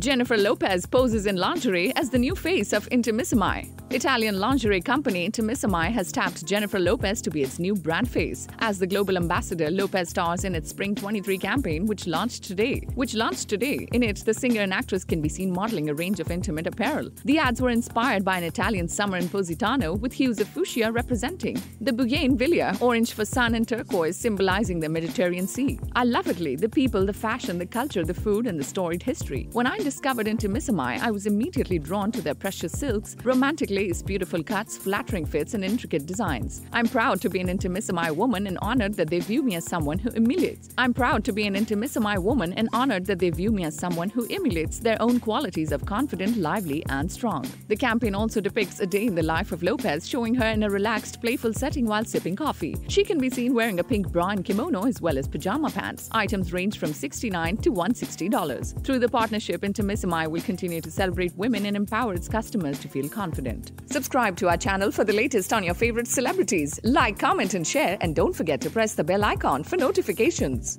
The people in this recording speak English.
Jennifer Lopez poses in lingerie as the new face of Intimissimi. Italian lingerie company Intimissimi has tapped Jennifer Lopez to be its new brand face. As the global ambassador, Lopez stars in its Spring 23 campaign, which launched today. Which launched today. In it, the singer and actress can be seen modeling a range of intimate apparel. The ads were inspired by an Italian summer in Positano, with hues of fuchsia representing the bougainvillea, orange for sun, and turquoise symbolizing the Mediterranean Sea. I love the people, the fashion, the culture, the food, and the storied history. When I discovered Intimissimi, I was immediately drawn to their precious silks, romantically lace, beautiful cuts, flattering fits, and intricate designs. I'm proud to be an Intimissimi woman and honored that they view me as someone who emulates. I'm proud to be an Intimissimi woman and honored that they view me as someone who emulates their own qualities of confident, lively, and strong. The campaign also depicts a day in the life of Lopez, showing her in a relaxed, playful setting while sipping coffee. She can be seen wearing a pink bra and kimono as well as pajama pants. Items range from 69 to $160. Through the partnership, Intimissimi will continue to celebrate women and empower its customers to feel confident. Subscribe to our channel for the latest on your favorite celebrities. Like, comment, and share, and don't forget to press the bell icon for notifications.